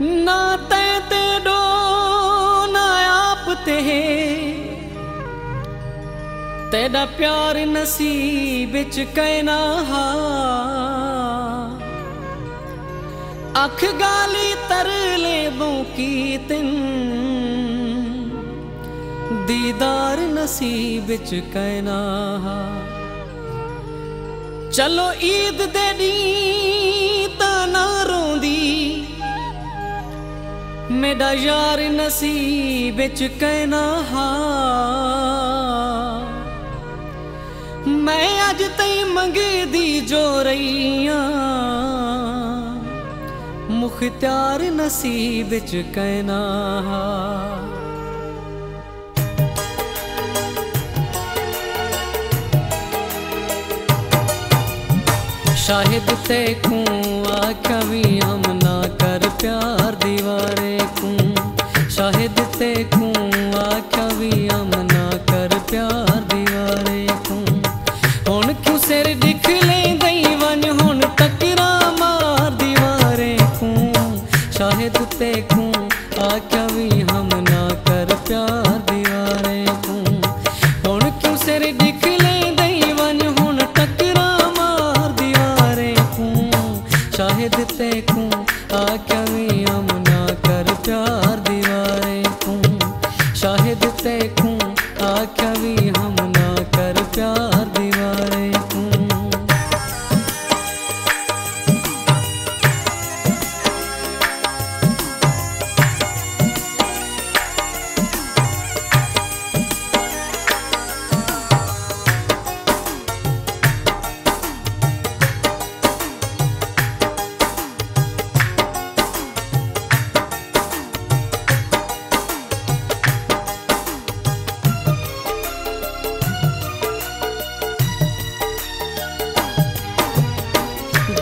ਨਾ ਤੈ ਤੇ ਡੋ ਨਾ ਆਪ ਤੇ ਤੇਰਾ ਪਿਆਰ ਨਸੀਬ ਵਿੱਚ ਕਹਿਣਾ ਹਾ। ਅੱਖ ਗਾਲੀ ਤਰਲੇ ਬੋਕੀ ਤਿੰਨ ਦੀਦਾਰ ਨਸੀਬ ਵਿੱਚ ਕਹਿਣਾ ਹਾ। ਚਲੋ ਈਦ ਦੇ ਨੀ ਮੇਰਾ ਯਾਰ ਨਸੀਬ ਵਿੱਚ ਕਹਿਣਾ ਹਾ ਮੈਂ ਅੱਜ ਤਈ ਮੰਗਦੀ ਜੋ ਰਹੀਆਂ ਮੁਖਤਿਆਰ ਨਸੀਬ ਵਿੱਚ ਕਹਿਣਾ ਹਾ शाहिद ते कूं आख्या भी हम ना कर प्यार दीवारे कूं शाहिद ते कूं आख्या भी हम ना कर प्यार दीवारे कूं हुन क्यों सिर दिख ले गई वन हुन टकरा मार दीवारे कूं शाहिद ते कूं आख्या भी हम ना कर प्यार दीवारे कूं हुन क्यों सिर दिख ले गई वन हुन टकरा मार दीवारे कूं शाहिद ते कूं आख्या भी हम ना कर प्यार दीवारे शाहिद खूं आख्या भी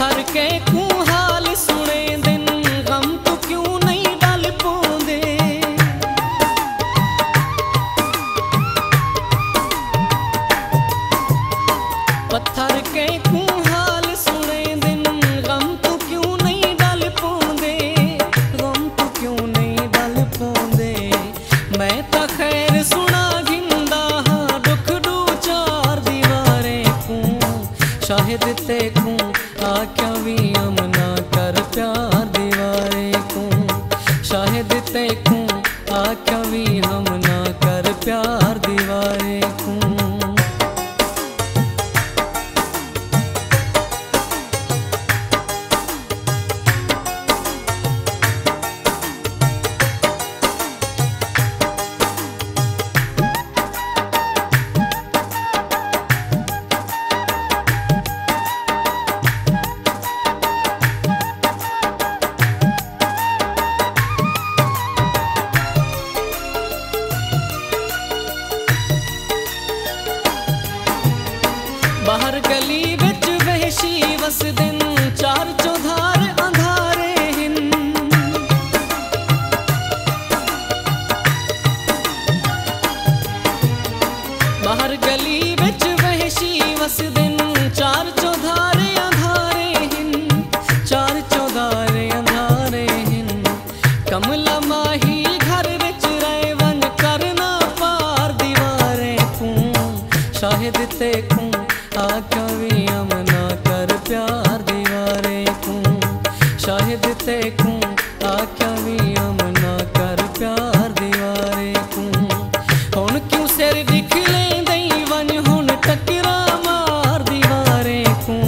ਹਰ ਕੇ ਕੂ ਹਾਲ ਸੁਣੇ ਦਿਨ ਗਮ ਤੂੰ ਕਿਉਂ ਨਹੀਂ ਡਲ ਪਾਉਂਦੇ ਪੱਥਰ ਕੇ ਕੂ ਹਾਲ ਸੁਣੇ ਦਿਨ ਗਮ ਤੂੰ ਕਿਉਂ ਨਹੀਂ ਡਲ ਪਾਉਂਦੇ ਗਮ ਤੂੰ ਕਿਉਂ ਨਹੀਂ ਡਲ ਪਾਉਂਦੇ ਮੈਂ ਤਾਂ ਖੈਰ ਸੁਣਾ ਗਿੰਦਾ ਹਾਂ ਦੁੱਖ ਦੂ ਚਾਰ ਦੀਵਾਰੇ ਕੂ ਸ਼ਾਹਿਦ ਤੇ कमला माही घर विच रैवन करना पार दीवारें तू शाहिद ते कू आ कवि अमना कर प्यार दीवारें तू शाहिद ते कू आ कवि अमना कर प्यार दीवारें तू हुन क्यों सिर दिखले दई वन, हुन टकरा मार दीवारें तू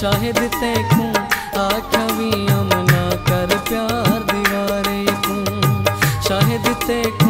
शाहिद ते कू आ कवि sick